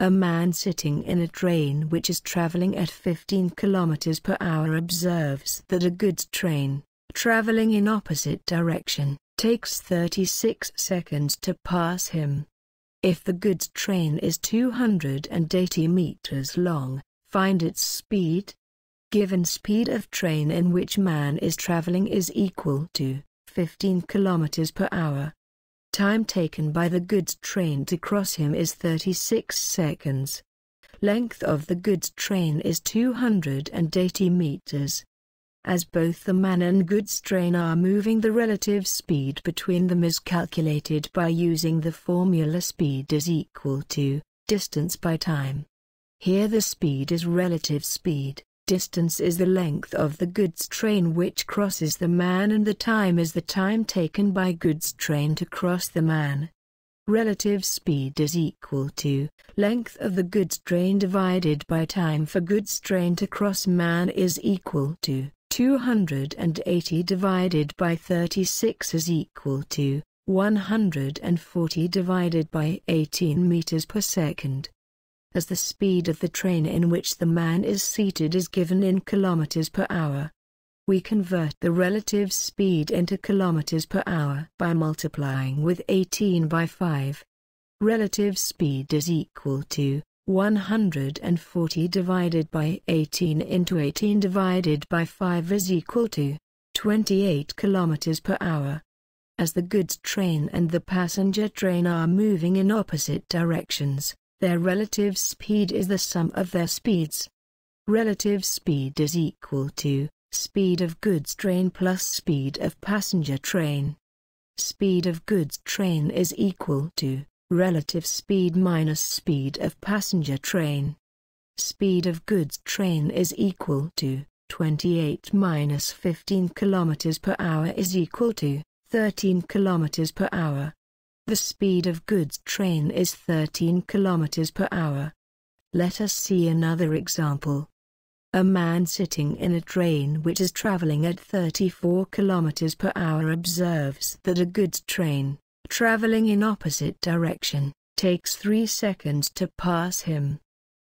A man sitting in a train which is traveling at 15 km per hour observes that a goods train, traveling in opposite direction, takes 36 seconds to pass him. If the goods train is 280 meters long, find its speed. Given speed of train in which man is traveling is equal to 15 km per hour. Time taken by the goods train to cross him is 36 seconds. Length of the goods train is 280 meters. As both the man and goods train are moving the relative speed between them is calculated by using the formula speed is equal to distance by time. Here the speed is relative speed. Distance is the length of the goods train which crosses the man and the time is the time taken by goods train to cross the man. Relative speed is equal to length of the goods train divided by time for goods train to cross man is equal to 280 divided by 36 is equal to 140 divided by 18 meters per second as the speed of the train in which the man is seated is given in kilometers per hour. We convert the relative speed into kilometers per hour by multiplying with 18 by 5. Relative speed is equal to 140 divided by 18 into 18 divided by 5 is equal to 28 kilometers per hour. As the goods train and the passenger train are moving in opposite directions, their relative speed is the sum of their speeds. Relative speed is equal to speed of goods train plus speed of passenger train. Speed of goods train is equal to relative speed minus speed of passenger train. Speed of goods train is equal to 28 minus 15 kilometers per hour is equal to 13 kilometers per hour. The speed of goods train is 13 km per hour. Let us see another example. A man sitting in a train which is traveling at 34 km per hour observes that a goods train, traveling in opposite direction, takes 3 seconds to pass him.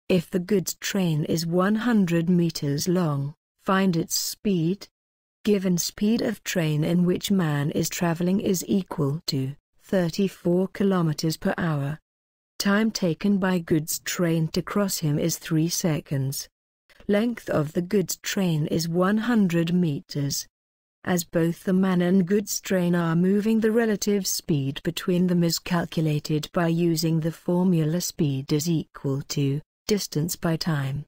If the goods train is 100 meters long, find its speed. Given speed of train in which man is traveling is equal to 34 km per hour. Time taken by goods train to cross him is 3 seconds. Length of the goods train is 100 meters. As both the man and goods train are moving the relative speed between them is calculated by using the formula speed is equal to distance by time.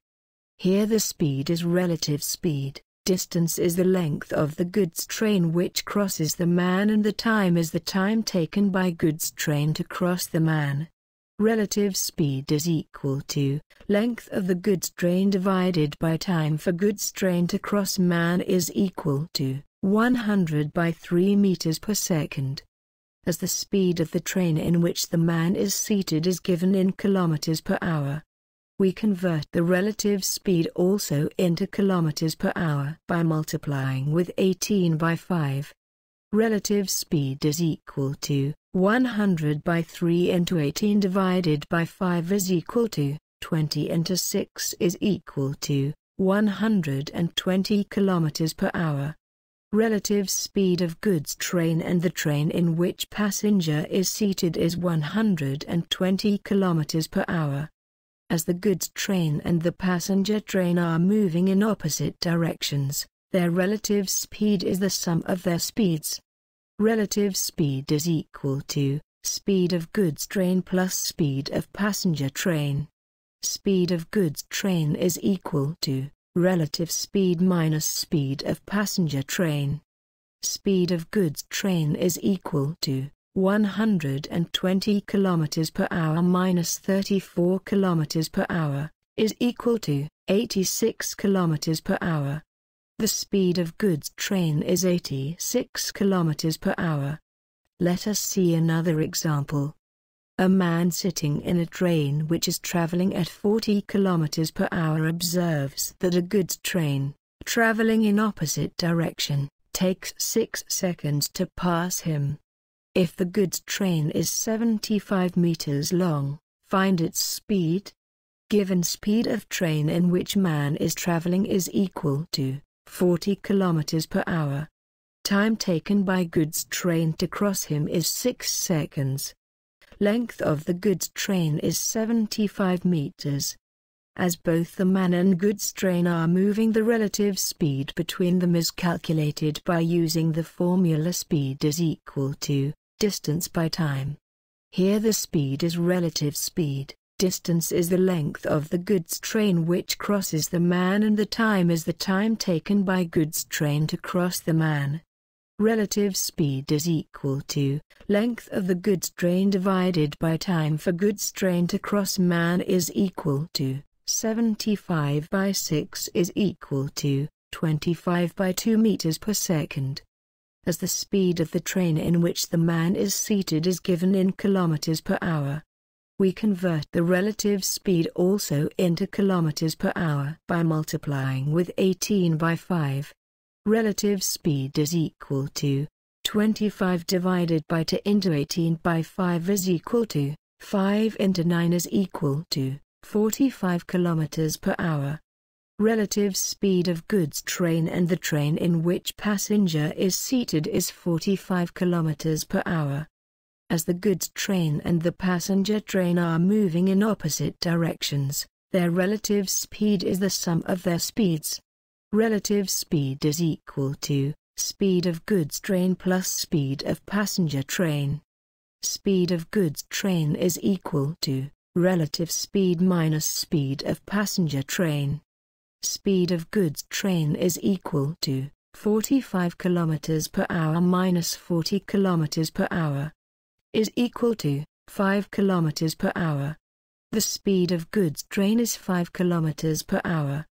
Here the speed is relative speed. Distance is the length of the goods train which crosses the man and the time is the time taken by goods train to cross the man. Relative speed is equal to length of the goods train divided by time for goods train to cross man is equal to 100 by 3 meters per second. As the speed of the train in which the man is seated is given in kilometers per hour, we convert the relative speed also into kilometers per hour by multiplying with 18 by 5. Relative speed is equal to 100 by 3 into 18 divided by 5 is equal to 20 into 6 is equal to 120 kilometers per hour. Relative speed of goods train and the train in which passenger is seated is 120 kilometers per hour as the goods train and the passenger train are moving in opposite directions, their relative speed is the sum of their speeds. Relative speed is equal to speed of goods train plus speed of passenger train. Speed of goods train is equal to relative speed minus speed of passenger train. Speed of goods train is equal to 120 km per hour minus 34 km per hour, is equal to 86 km per hour. The speed of goods train is 86 km per hour. Let us see another example. A man sitting in a train which is traveling at 40 km per hour observes that a goods train, traveling in opposite direction, takes 6 seconds to pass him. If the goods train is 75 meters long, Find its speed. Given speed of train in which man is traveling is equal to 40 km per hour. Time taken by goods train to cross him is 6 seconds. Length of the goods train is 75 meters. As both the man and goods train are moving the relative speed between them is calculated by using the formula speed is equal to distance by time. Here the speed is relative speed, distance is the length of the goods train which crosses the man and the time is the time taken by goods train to cross the man. Relative speed is equal to length of the goods train divided by time for goods train to cross man is equal to 75 by 6 is equal to 25 by 2 meters per second. As the speed of the train in which the man is seated is given in kilometers per hour, we convert the relative speed also into kilometers per hour by multiplying with 18 by 5. Relative speed is equal to 25 divided by 2 into 18 by 5 is equal to 5 into 9 is equal to 45 kilometers per hour. Relative speed of goods train and the train in which passenger is seated is 45 kilometers per hour. As the goods train and the passenger train are moving in opposite directions, their relative speed is the sum of their speeds. Relative speed is equal to speed of goods train plus speed of passenger train. Speed of goods train is equal to relative speed minus speed of passenger train. Speed of goods train is equal to 45 km per hour minus 40 km per hour is equal to 5 km per hour. The speed of goods train is 5 km per hour.